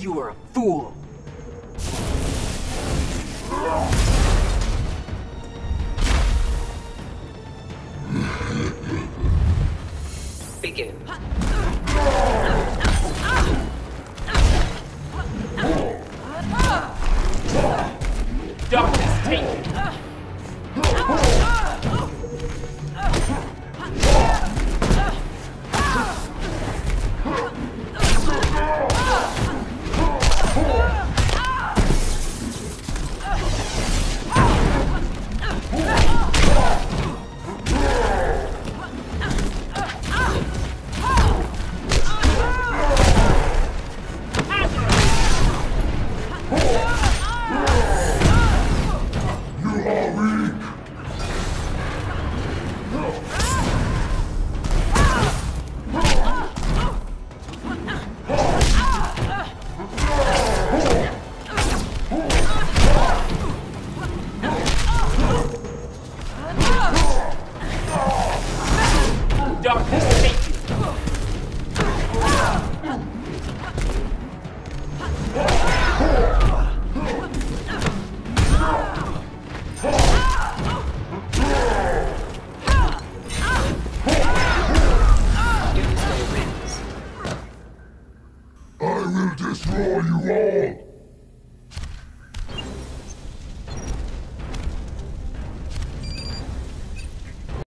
You are a fool. Begin. Destroy you all!